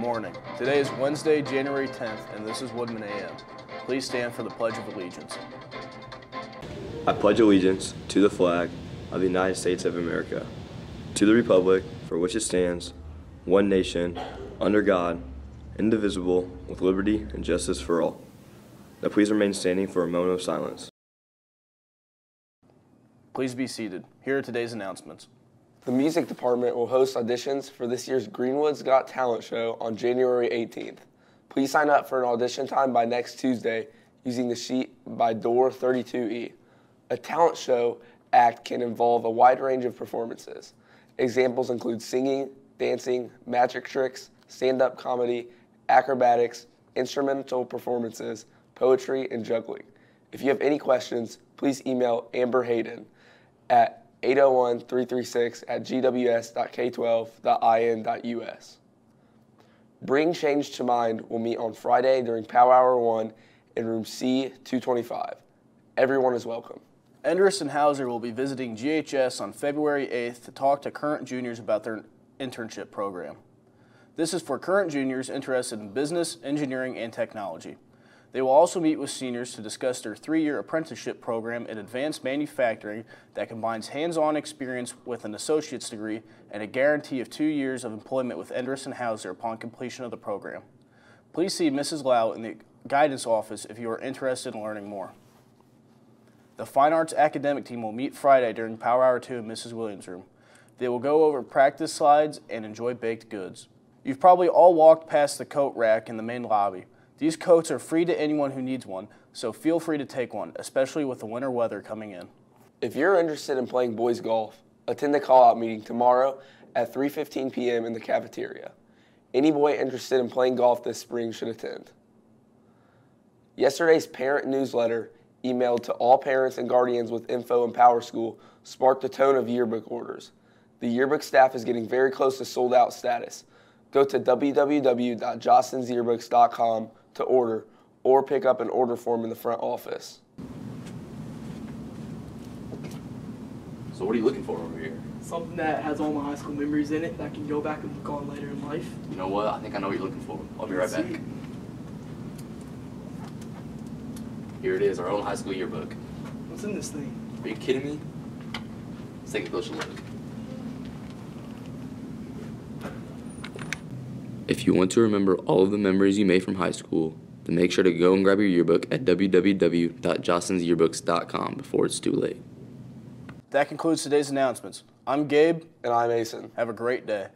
morning. Today is Wednesday, January 10th, and this is Woodmen AM. Please stand for the Pledge of Allegiance. I pledge allegiance to the flag of the United States of America, to the republic for which it stands, one nation, under God, indivisible, with liberty and justice for all. Now please remain standing for a moment of silence. Please be seated. Here are today's announcements. The music department will host auditions for this year's Greenwood's Got Talent show on January 18th. Please sign up for an audition time by next Tuesday using the sheet by door 32E. A talent show act can involve a wide range of performances. Examples include singing, dancing, magic tricks, stand up comedy, acrobatics, instrumental performances, poetry, and juggling. If you have any questions, please email Amber Hayden at 801-336 at gws.k12.in.us. Bring Change to Mind will meet on Friday during POW Hour 1 in room C225. Everyone is welcome. Endress and Hauser will be visiting GHS on February 8th to talk to current juniors about their internship program. This is for current juniors interested in business, engineering, and technology. They will also meet with seniors to discuss their three-year apprenticeship program in advanced manufacturing that combines hands-on experience with an associate's degree and a guarantee of two years of employment with Endress and Hauser upon completion of the program. Please see Mrs. Lau in the guidance office if you are interested in learning more. The Fine Arts Academic Team will meet Friday during Power Hour 2 in Mrs. Williams' room. They will go over practice slides and enjoy baked goods. You've probably all walked past the coat rack in the main lobby. These coats are free to anyone who needs one, so feel free to take one, especially with the winter weather coming in. If you're interested in playing boys golf, attend the call-out meeting tomorrow at 3:15 p.m. in the cafeteria. Any boy interested in playing golf this spring should attend. Yesterday's parent newsletter, emailed to all parents and guardians with info in PowerSchool, sparked a tone of yearbook orders. The yearbook staff is getting very close to sold out status. Go to www.jostensyearbooks.com to order or pick up an order form in the front office. So what are you looking for over here? Something that has all my high school memories in it that I can go back and look on later in life. You know what? I think I know what you're looking for. I'll be right back. Sweet. Here it is, our own high school yearbook. What's in this thing? Are you kidding me? Let's take a closer look. If you want to remember all of the memories you made from high school, then make sure to go and grab your yearbook at www.jostensyearbooks.com before it's too late. That concludes today's announcements. I'm Gabe. And I'm Mason. Have a great day.